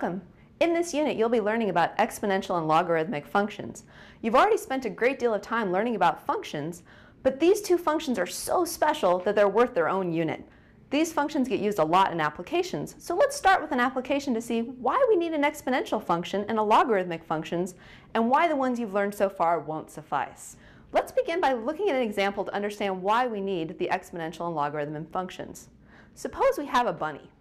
Welcome! In this unit, you'll be learning about exponential and logarithmic functions. You've already spent a great deal of time learning about functions, but these two functions are so special that they're worth their own unit. These functions get used a lot in applications, so let's start with an application to see why we need an exponential function and a logarithmic functions, and why the ones you've learned so far won't suffice. Let's begin by looking at an example to understand why we need the exponential and logarithmic functions. Suppose we have a bunny.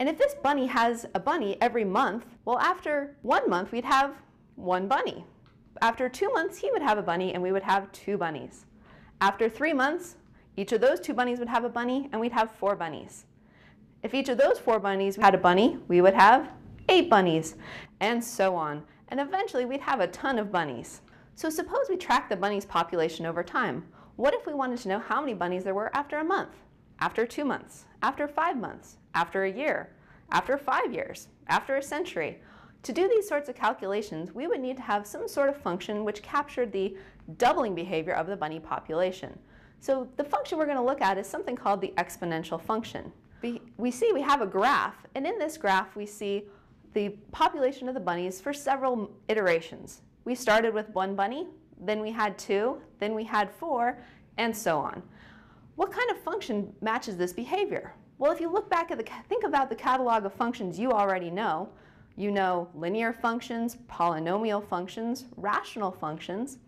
And if this bunny has a bunny every month, well, after one month, we'd have one bunny. After two months, he would have a bunny, and we would have two bunnies. After three months, each of those two bunnies would have a bunny, and we'd have four bunnies. If each of those four bunnies had a bunny, we would have eight bunnies, and so on. And eventually, we'd have a ton of bunnies. So suppose we track the bunny's population over time. What if we wanted to know how many bunnies there were after a month, after two months, after five months, after a year, after five years, after a century. To do these sorts of calculations, we would need to have some sort of function which captured the doubling behavior of the bunny population. So the function we're going to look at is something called the exponential function. We, see we have a graph, and in this graph we see the population of the bunnies for several iterations. We started with one bunny, then we had two, then we had four, and so on. What kind of function matches this behavior? Well, if you look back at the, think about the catalog of functions you already know. You know linear functions, polynomial functions, rational functions,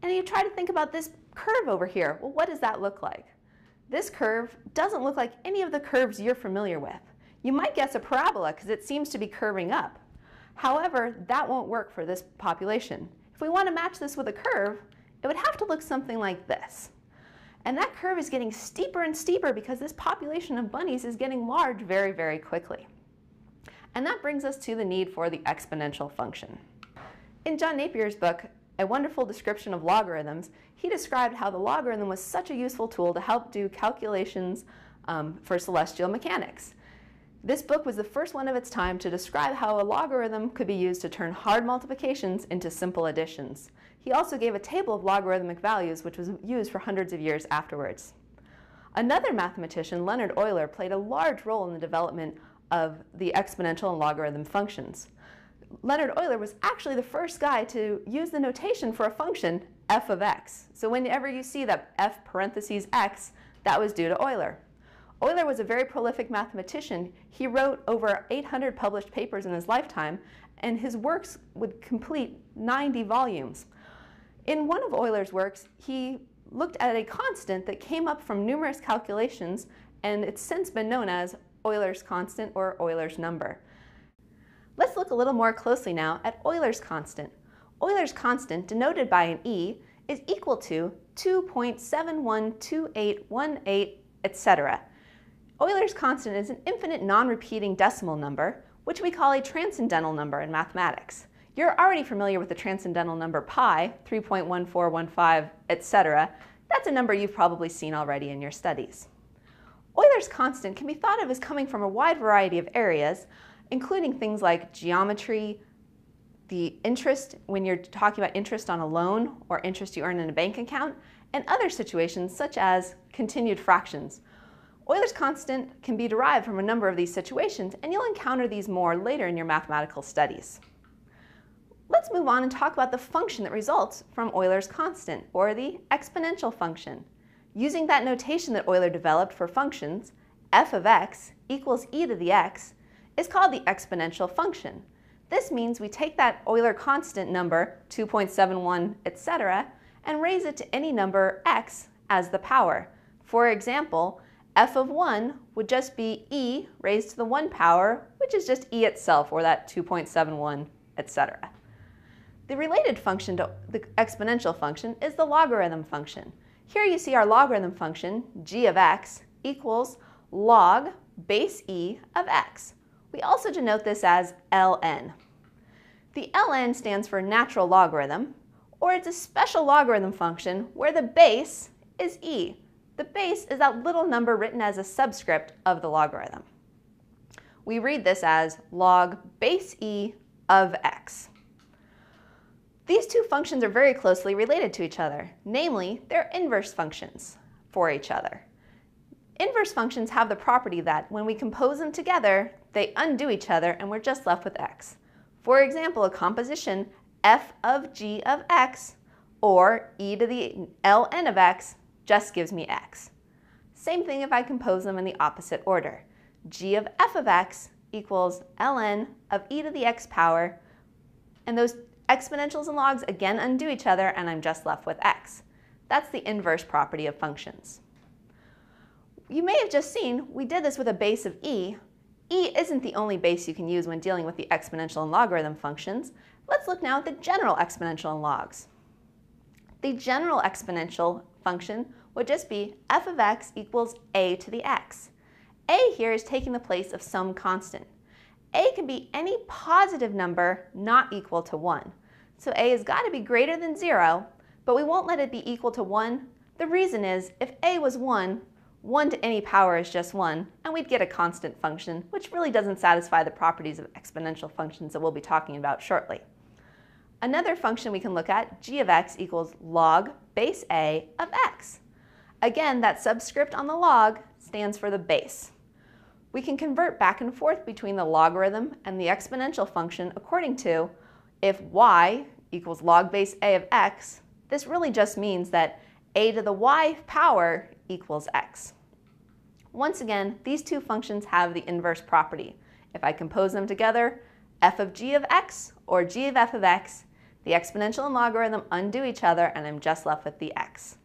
and you try to think about this curve over here. Well, what does that look like? This curve doesn't look like any of the curves you're familiar with. You might guess a parabola because it seems to be curving up. However, that won't work for this population. If we want to match this with a curve, it would have to look something like this. And that curve is getting steeper and steeper because this population of bunnies is getting large very, very quickly. And that brings us to the need for the exponential function. In John Napier's book, A Wonderful Description of Logarithms, he described how the logarithm was such a useful tool to help do calculations um, for celestial mechanics. This book was the first one of its time to describe how a logarithm could be used to turn hard multiplications into simple additions. He also gave a table of logarithmic values which was used for hundreds of years afterwards. Another mathematician, Leonhard Euler, played a large role in the development of the exponential and logarithm functions. Leonhard Euler was actually the first guy to use the notation for a function f of x. So whenever you see that f parentheses x, that was due to Euler. Euler was a very prolific mathematician. He wrote over 800 published papers in his lifetime, and his works would complete 90 volumes. In one of Euler's works, he looked at a constant that came up from numerous calculations, and it's since been known as Euler's constant or Euler's number. Let's look a little more closely now at Euler's constant. Euler's constant, denoted by an E, is equal to 2.712818, etc. Euler's constant is an infinite non-repeating decimal number, which we call a transcendental number in mathematics. You're already familiar with the transcendental number pi, 3.1415, etc. That's a number you've probably seen already in your studies. Euler's constant can be thought of as coming from a wide variety of areas, including things like geometry, the interest when you're talking about interest on a loan or interest you earn in a bank account, and other situations such as continued fractions. Euler's constant can be derived from a number of these situations, and you'll encounter these more later in your mathematical studies. Let's move on and talk about the function that results from Euler's constant, or the exponential function. Using that notation that Euler developed for functions, f of x equals e to the x is called the exponential function. This means we take that Euler constant number, 2.71, etc., and raise it to any number x as the power. For example, f of 1 would just be e raised to the 1 power, which is just e itself, or that 2.71, etc. The related function to the exponential function is the logarithm function. Here you see our logarithm function, g of x, equals log base e of x. We also denote this as ln. The ln stands for natural logarithm, or it's a special logarithm function where the base is e. The base is that little number written as a subscript of the logarithm. We read this as log base e of x. These two functions are very closely related to each other. Namely, they're inverse functions for each other. Inverse functions have the property that when we compose them together, they undo each other and we're just left with x. For example, a composition f of g of x or e to the ln of x just gives me x. Same thing if I compose them in the opposite order. g of f of x equals ln of e to the x power, and those exponentials and logs again undo each other and I'm just left with x. That's the inverse property of functions. You may have just seen we did this with a base of e. e isn't the only base you can use when dealing with the exponential and logarithm functions. Let's look now at the general exponential and logs. The general exponential function would just be f of x equals a to the x. a here is taking the place of some constant. a can be any positive number not equal to 1. So a has got to be greater than 0, but we won't let it be equal to 1. The reason is if a was 1, 1 to any power is just 1, and we'd get a constant function, which really doesn't satisfy the properties of exponential functions that we'll be talking about shortly. Another function we can look at, g of x equals log base a of x. Again, that subscript on the log stands for the base. We can convert back and forth between the logarithm and the exponential function according to if y equals log base a of x, this really just means that a to the y power equals x. Once again, these two functions have the inverse property. If I compose them together, f of g of x or g of f of x, the exponential and logarithm undo each other and I'm just left with the x.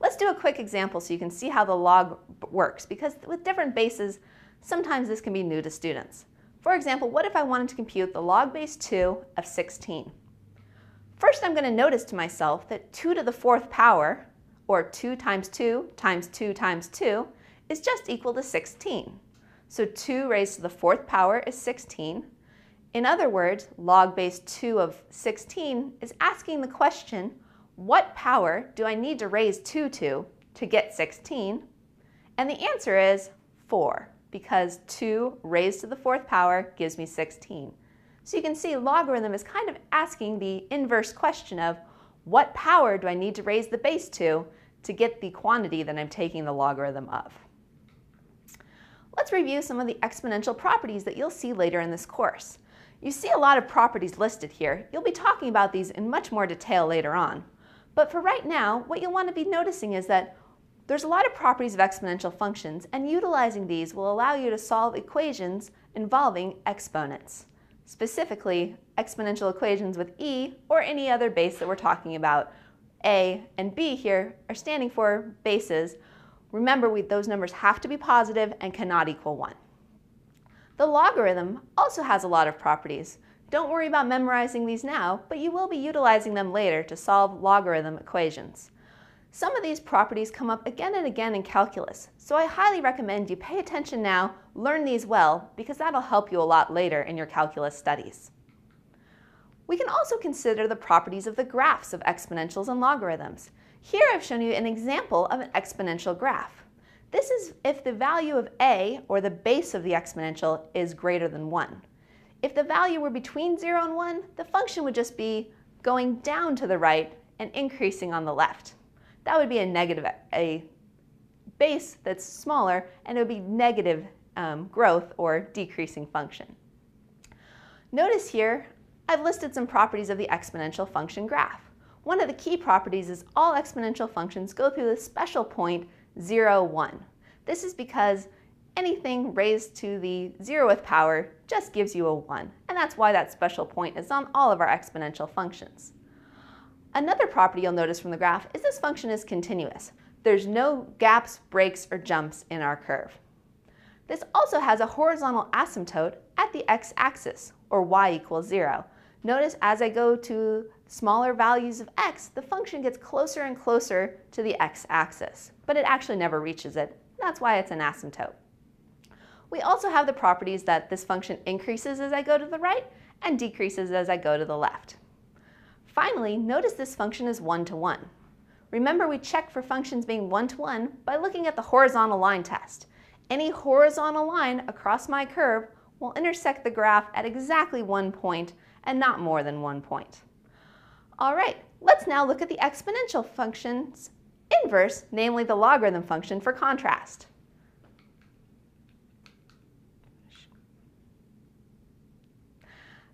Let's do a quick example so you can see how the log works because with different bases, sometimes this can be new to students. For example, what if I wanted to compute the log base 2 of 16? First, I'm going to notice to myself that 2 to the fourth power, or 2 times 2 times 2 times 2, is just equal to 16. So 2 raised to the fourth power is 16. In other words, log base 2 of 16 is asking the question, what power do I need to raise 2 to to get 16? And the answer is 4, because 2 raised to the fourth power gives me 16. So you can see logarithm is kind of asking the inverse question of what power do I need to raise the base to to get the quantity that I'm taking the logarithm of. Let's review some of the exponential properties that you'll see later in this course. You see a lot of properties listed here. You'll be talking about these in much more detail later on. But for right now, what you'll want to be noticing is that there's a lot of properties of exponential functions, and utilizing these will allow you to solve equations involving exponents specifically exponential equations with e or any other base that we're talking about. a and b here are standing for bases. Remember, we, those numbers have to be positive and cannot equal 1. The logarithm also has a lot of properties. Don't worry about memorizing these now, but you will be utilizing them later to solve logarithm equations. Some of these properties come up again and again in calculus, so I highly recommend you pay attention now, learn these well, because that'll help you a lot later in your calculus studies. We can also consider the properties of the graphs of exponentials and logarithms. Here I've shown you an example of an exponential graph. This is if the value of a, or the base of the exponential, is greater than 1. If the value were between 0 and 1, the function would just be going down to the right and increasing on the left that would be a negative, a base that's smaller, and it would be negative um, growth or decreasing function. Notice here, I've listed some properties of the exponential function graph. One of the key properties is all exponential functions go through the special point 0, 1. This is because anything raised to the zeroth power just gives you a 1, and that's why that special point is on all of our exponential functions. Another property you'll notice from the graph is this function is continuous. There's no gaps, breaks, or jumps in our curve. This also has a horizontal asymptote at the x-axis, or y equals 0. Notice as I go to smaller values of x, the function gets closer and closer to the x-axis, but it actually never reaches it. That's why it's an asymptote. We also have the properties that this function increases as I go to the right and decreases as I go to the left. Finally, notice this function is one-to-one. -one. Remember we check for functions being one-to-one -one by looking at the horizontal line test. Any horizontal line across my curve will intersect the graph at exactly one point and not more than one point. All right, let's now look at the exponential function's inverse, namely the logarithm function for contrast.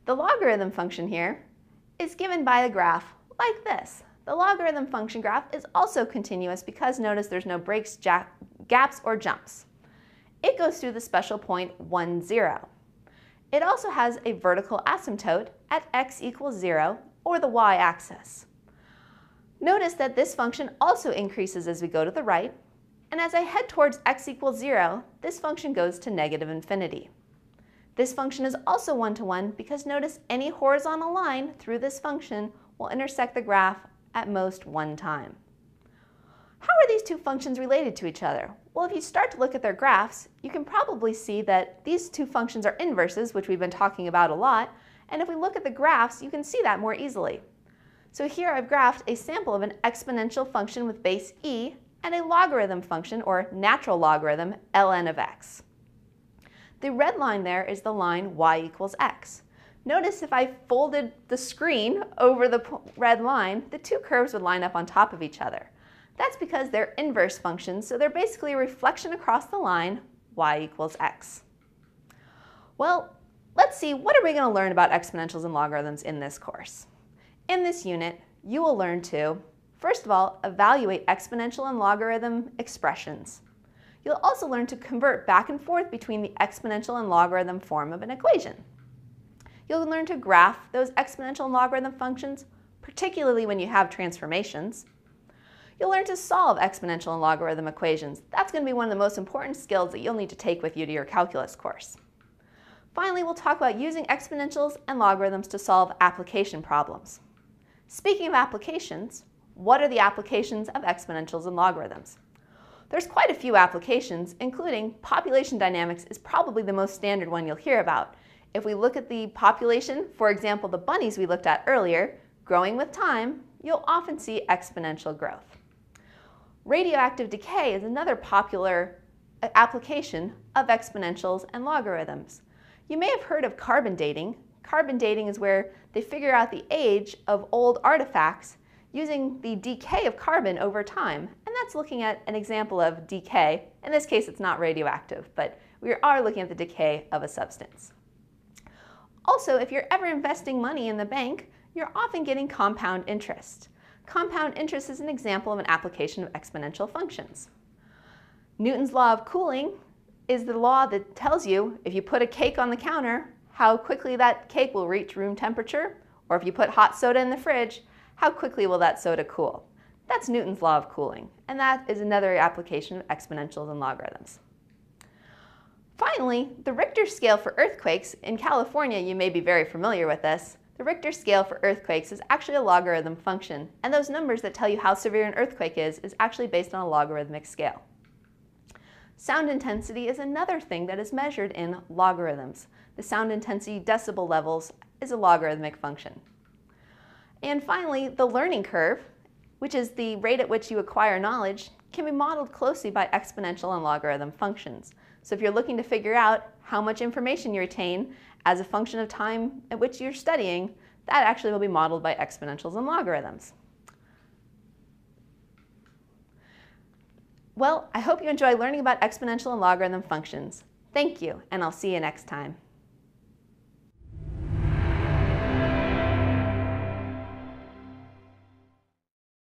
The logarithm function here is given by a graph like this. The logarithm function graph is also continuous because notice there's no breaks, gaps, or jumps. It goes through the special point 1, 0. It also has a vertical asymptote at x equals 0, or the y-axis. Notice that this function also increases as we go to the right, and as I head towards x equals 0, this function goes to negative infinity. This function is also one-to-one -one because notice any horizontal line through this function will intersect the graph at most one time. How are these two functions related to each other? Well, if you start to look at their graphs, you can probably see that these two functions are inverses, which we've been talking about a lot, and if we look at the graphs, you can see that more easily. So here I've graphed a sample of an exponential function with base e and a logarithm function, or natural logarithm, ln of x. The red line there is the line y equals x. Notice if I folded the screen over the red line, the two curves would line up on top of each other. That's because they're inverse functions, so they're basically a reflection across the line, y equals x. Well, let's see, what are we going to learn about exponentials and logarithms in this course? In this unit, you will learn to, first of all, evaluate exponential and logarithm expressions. You'll also learn to convert back and forth between the exponential and logarithm form of an equation. You'll learn to graph those exponential and logarithm functions, particularly when you have transformations. You'll learn to solve exponential and logarithm equations. That's going to be one of the most important skills that you'll need to take with you to your calculus course. Finally, we'll talk about using exponentials and logarithms to solve application problems. Speaking of applications, what are the applications of exponentials and logarithms? There's quite a few applications, including population dynamics is probably the most standard one you'll hear about, if we look at the population, for example, the bunnies we looked at earlier, growing with time, you'll often see exponential growth. Radioactive decay is another popular uh, application of exponentials and logarithms. You may have heard of carbon dating. Carbon dating is where they figure out the age of old artifacts using the decay of carbon over time. And that's looking at an example of decay. In this case, it's not radioactive, but we are looking at the decay of a substance. Also, if you're ever investing money in the bank, you're often getting compound interest. Compound interest is an example of an application of exponential functions. Newton's law of cooling is the law that tells you if you put a cake on the counter, how quickly that cake will reach room temperature, or if you put hot soda in the fridge, how quickly will that soda cool? That's Newton's law of cooling, and that is another application of exponentials and logarithms. Finally, the Richter scale for earthquakes, in California you may be very familiar with this, the Richter scale for earthquakes is actually a logarithm function, and those numbers that tell you how severe an earthquake is is actually based on a logarithmic scale. Sound intensity is another thing that is measured in logarithms. The sound intensity decibel levels is a logarithmic function. And finally, the learning curve, which is the rate at which you acquire knowledge, can be modeled closely by exponential and logarithm functions. So if you're looking to figure out how much information you retain as a function of time at which you're studying, that actually will be modeled by exponentials and logarithms. Well, I hope you enjoy learning about exponential and logarithm functions. Thank you, and I'll see you next time.